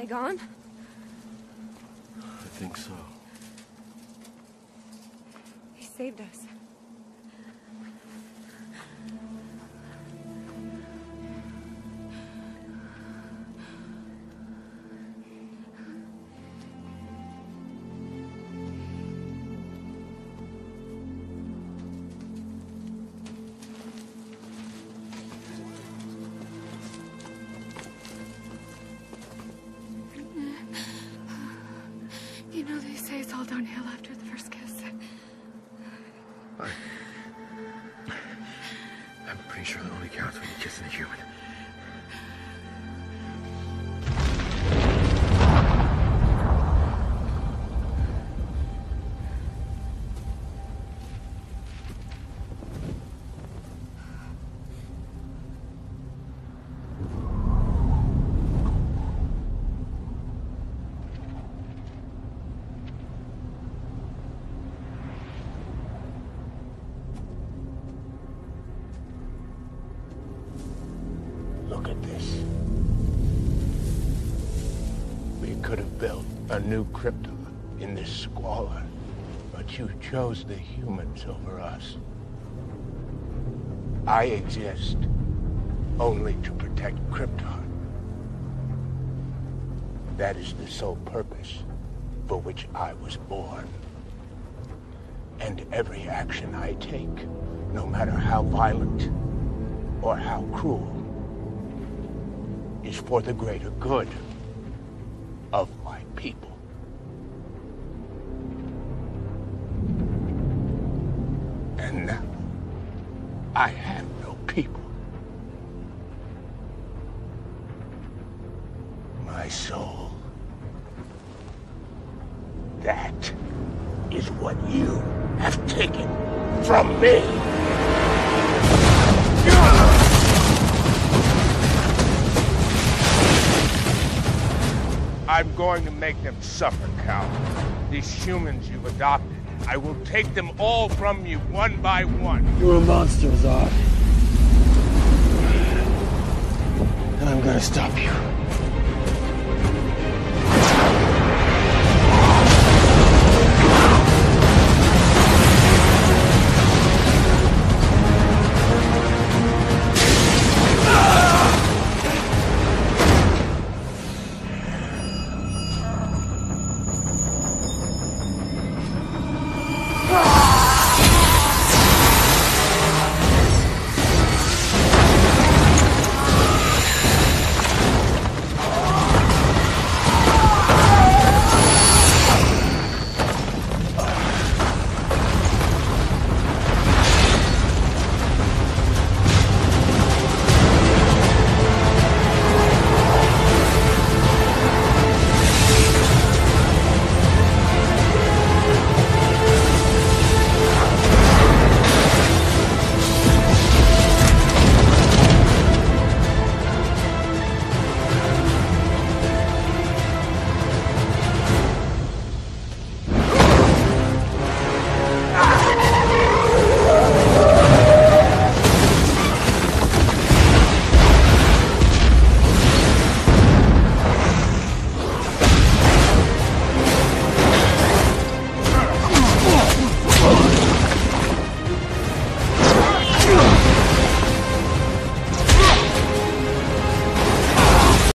they gone? I think so. He saved us. I... I'm pretty sure that only counts when you're kissing a human. At this. We could have built a new Krypton in this squalor, but you chose the humans over us. I exist only to protect Krypton. That is the sole purpose for which I was born. And every action I take, no matter how violent or how cruel, is for the greater good of my people. And now, I have no people. My soul. That is what you have taken from me. I'm going to make them suffer, Kal. These humans you've adopted. I will take them all from you one by one. You're a monster, Zod. And I'm gonna stop you.